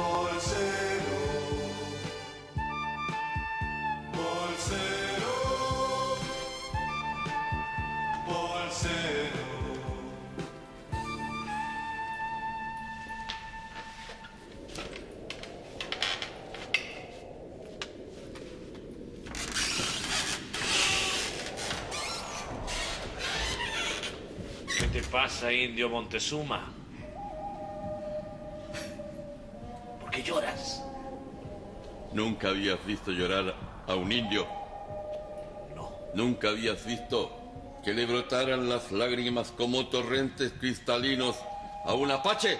bolsero, bolsero, bolsero. ¿Qué te pasa, indio Montezuma? ¿Por qué lloras? Nunca habías visto llorar a un indio. No. Nunca habías visto que le brotaran las lágrimas como torrentes cristalinos a un apache.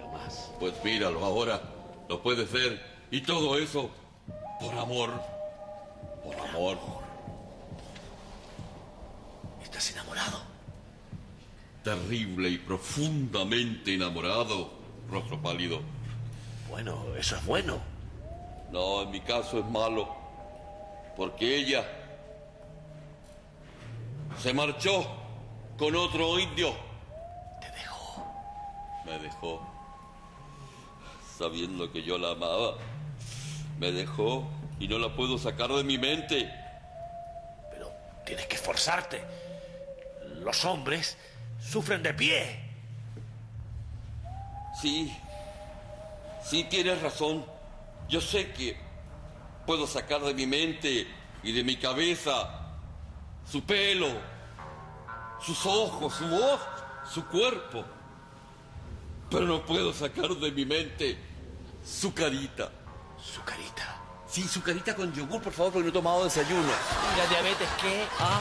Jamás. Pues míralo ahora, lo puedes ver. Y todo eso por amor. Por amor. ¿Estás enamorado? Terrible y profundamente enamorado, rostro pálido. Bueno, eso es bueno. No, en mi caso es malo. Porque ella se marchó con otro indio. Te dejó. Me dejó. Sabiendo que yo la amaba. Me dejó y no la puedo sacar de mi mente. Pero tienes que esforzarte. Los hombres sufren de pie. Sí. Sí, tienes razón. Yo sé que puedo sacar de mi mente y de mi cabeza su pelo, sus ojos, su voz, su cuerpo. Pero no puedo sacar de mi mente su carita. Su carita. Sí, su carita con yogur, por favor, porque no he tomado desayuno. ¿Y la diabetes qué? Ah.